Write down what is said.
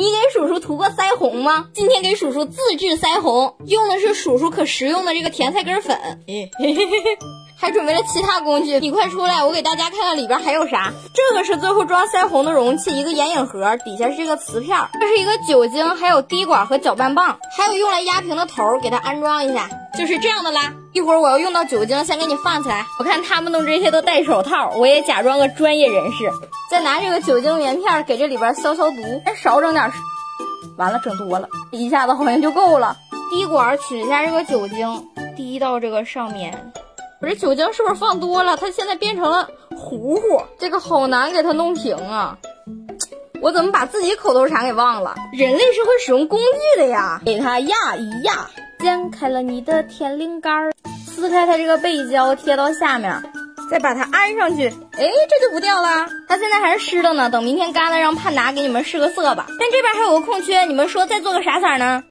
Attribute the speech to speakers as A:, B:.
A: 你给叔叔涂过腮红吗？今天给叔叔自制腮红，用的是叔叔可食用的这个甜菜根粉。嘿嘿嘿嘿。还准备了其他工具，你快出来，我给大家看看里边还有啥。这个是最后装腮红的容器，一个眼影盒，底下是一个瓷片。这是一个酒精，还有滴管和搅拌棒，还有用来压平的头，给它安装一下，就是这样的啦。一会儿我要用到酒精，先给你放起来。我看他们弄这些都戴手套，我也假装个专业人士，再拿这个酒精棉片给这里边消消毒，再少整点，完了整多了，一下子好像就够了。滴管取一下这个酒精，滴到这个上面。我这酒精是不是放多了？它现在变成了糊糊，这个好难给它弄平啊！我怎么把自己口头禅给忘了？人类是会使用工具的呀！给它压一压，剪开了你的天灵盖儿，撕开它这个背胶，贴到下面，再把它安上去。哎，这就不掉了。它现在还是湿的呢，等明天干了，让盼达给你们试个色吧。但这边还有个空缺，你们说再做个啥色呢？